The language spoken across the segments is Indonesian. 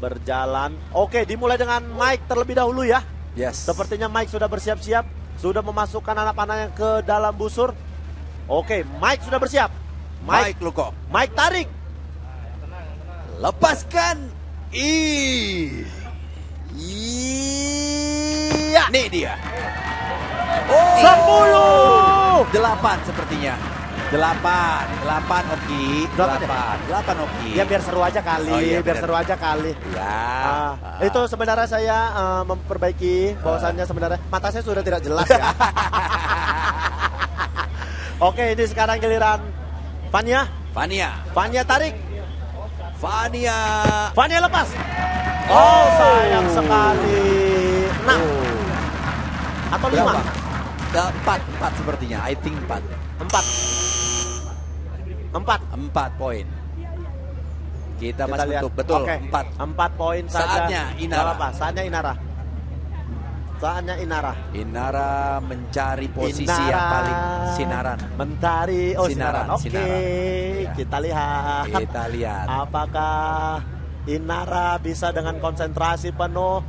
berjalan. Oke, dimulai dengan Mike terlebih dahulu ya. Yes. Sepertinya Mike sudah bersiap-siap, sudah memasukkan anak panahnya ke dalam busur. Oke, Mike sudah bersiap. Mike, Mike Luko. Mike tarik. Lepaskan. Ih. Iya. Nih dia. Oh. Sepuluh. Delapan sepertinya. Delapan. Delapan Oki. Delapan? Delapan. Oki. Ya biar seru aja kali, Oh, iya, biar seru aja kali. Ya. Ah, itu sebenarnya saya eh, memperbaiki bahwasannya sebenarnya mata saya sudah tidak jelas ya. Oke, ini sekarang giliran Fania. Fania. Fania tarik. Fania. Fania lepas. Oh, sayang sekali. Enam atau lima? Empat. Empat sepertinya. I think empat. Empat. Empat. Empat poin. Kita, Kita masih lihat. tutup. Betul. Oke. Empat. Empat poin saja. Saatnya Inara. Apa, saatnya Inara. Saatnya Inara. Inara mencari posisi Inara. yang paling sinaran. Mentari. Oh, Sinaran, Sinaran. Oke, Sinaran. Ya. kita lihat. Kita lihat. Apakah Inara bisa dengan konsentrasi penuh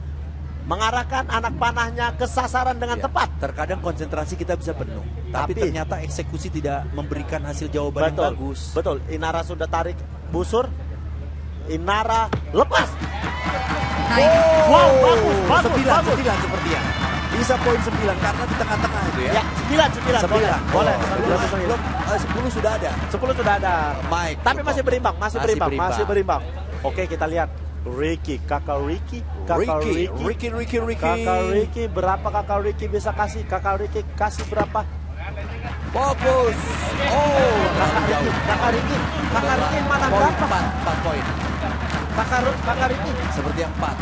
mengarahkan anak panahnya ke sasaran dengan Ya, tepat? Terkadang konsentrasi kita bisa penuh, tapi, Tapi- ternyata eksekusi tidak memberikan hasil jawaban Betul. yang bagus. Betul. Inara sudah tarik busur. Inara lepas. Wow, bagus, bagus, sembilan, bagus. sembilan sepertinya. Bisa poin sembilan karena di tengah-tengah itu ya. Ya, sembilan, sembilan. Sembilan. Boleh, boleh. Oh, Sembilan, belum, sembilan. belum, eh, sepuluh sudah ada. Sepuluh sudah ada. Mike. Tapi masih berimbang, masih, Masih berimbang, berimbang. masih berimbang. Oke, kita lihat. Ricky, kakak Ricky, kakak Ricky, Ricky, Ricky, Ricky, Ricky. kakak Ricky, berapa kakak Ricky bisa kasih? Kakak Ricky kasih berapa? Fokus. Oh, Kakak Ricky, kakak Ricky, kakak Ricky mana berapa? empat, empat poin. Kakak, kakak Ricky, Seperti yang empat.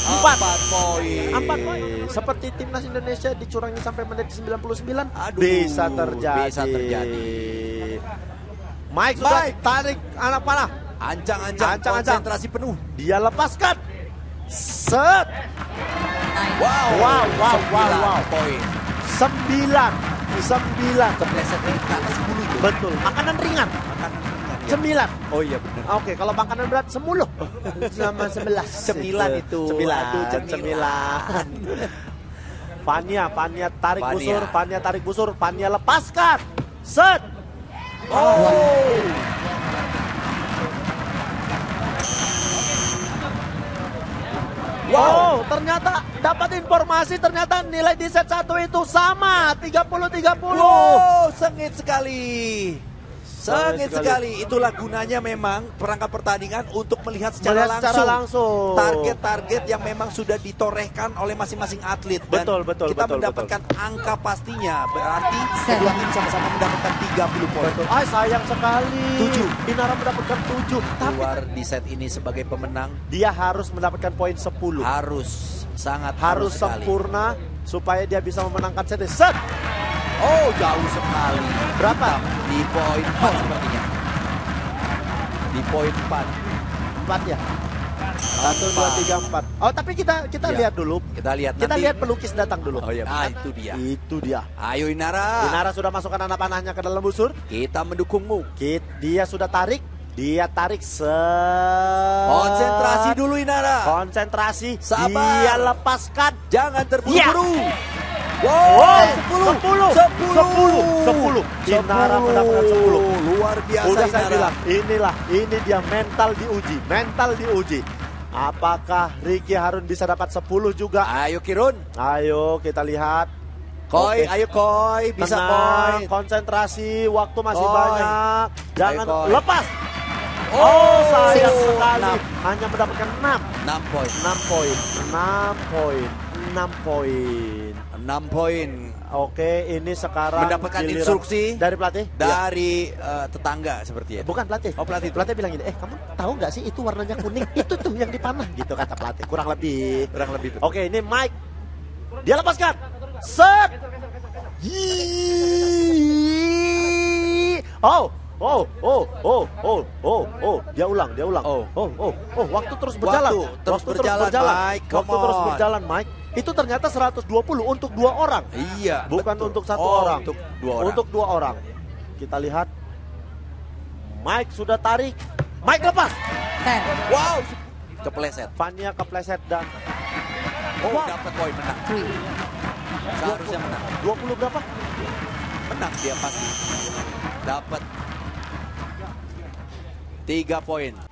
Empat. Empat poin. empat poin. Seperti timnas Indonesia dicurangi sampai menit 99, Aduh, bisa terjadi. bisa terjadi. Mike sudah Mike. tarik anak panah. Ancang-ancang, konsentrasi penuh. Dia lepaskan. Set. Wow, Wow, wow, wow, wow. poin. Sembilan. Sembilan. Kepleset ke atas 10 itu. Betul. Makanan ringan. Makanan ringan, ya. Sembilan. Oh iya benar. Oke, kalau makanan berat semuluh. Sama sebelas. Sembilan itu. Sembilan. Aduh, Sembilan. cemilan. Fania, Fania tarik Fania. busur, Fania tarik busur, Fania lepaskan. Set. Oh. Wow, ternyata dapat informasi ternyata nilai di set satu itu sama 30-30. Wow, sengit sekali. Sengit sekali. sekali. Itulah gunanya memang perangkat pertandingan untuk melihat secara Melihat langsung. secara langsung. Target-target yang memang sudah ditorehkan oleh masing-masing atlet. Dan Betul, betul, Kita betul, mendapatkan angka pastinya. Berarti kedua tim sama-sama mendapatkan 30 poin. Betul. Ah, sayang sekali. Tujuh. Inara mendapatkan tujuh. Tapi Keluar di set ini sebagai pemenang dia harus mendapatkan poin 10. harus sangat harus sekali. sempurna supaya dia bisa memenangkan set ini. Set. Oh, jauh sekali. Berapa? Di poin 4 sepertinya. Di poin 4. Empat ya. Satu, dua, tiga, empat. Oh, tapi kita kita Iya. lihat dulu. Kita lihat Kita nanti. lihat pelukis datang dulu. Oh iya, ah, itu dia. Itu dia. Ayo Inara. Inara sudah masukkan anak panahnya ke dalam busur. Kita mendukungmu. Kit, dia sudah tarik. Dia tarik se. Konsentrasi dulu Inara. Konsentrasi. Sabar. Dia lepaskan. Jangan terburu-buru. Wow, Wow, 10, 10, 10, 10, 10. Inara mendapatkan 10. Luar biasa Udah saya Inara. bilang, inilah, ini dia mental diuji, mental diuji. Apakah Ricky Harun bisa dapat 10 juga? Ayo Kirun. Ayo kita lihat. Koi, Oke. ayo Koi, bisa Tenang, Koi. konsentrasi, waktu masih Koi. banyak. Jangan Ayo, Koi. lepas. Oh, sayang Oh, sekali. enam. Hanya mendapatkan 6. 6 poin. 6 poin. 6 poin. 6 poin. 6 poin Oke, ini sekarang Mendapatkan giliran- instruksi dari pelatih. Iya. dari eh, tetangga seperti itu. Bukan pelatih. Oh, pelatih. Pelatih bilang gini, eh kamu tahu nggak sih itu warnanya kuning? itu tuh yang dipanah gitu kata pelatih. Kurang lebih. Kurang lebih. betul. Oke, ini Mike. Dia lepaskan. Set. Oh, oh, oh, oh, oh, oh, oh. Dia ulang, dia ulang. Oh. oh, oh, oh. Waktu terus berjalan. Waktu terus berjalan, Mike. Come Waktu terus on. berjalan, Mike. Itu ternyata 120 untuk dua orang. Iya. Bukan betul. untuk satu Oh, orang. Untuk dua orang. Untuk dua orang. Kita lihat. Mike sudah tarik. Mike lepas. wow, kepleset. Fania kepleset dan Oh, Wah. dapat poin menang. Three. Seharusnya menang. 20 berapa? Menang dia pasti. Dapat. Tiga poin.